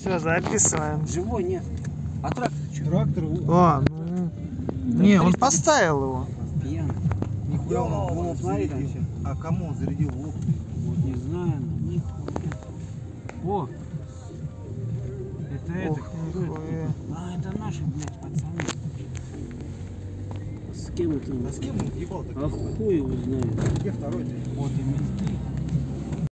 Все, записываем. Живой нет. А трактор что? Трактор, О, ну... Не, он поставил его. Пьяный. нихуя он, Вон, он смотри, там зарядил. А кому он зарядил лук? Вот не знаю, но нихуя. О! Это это. Ох, кто это? А, это наши, блядь, пацаны. С кем это? А с кем он ебал так? А хуй его знает. Где второй-то? Вот и менты.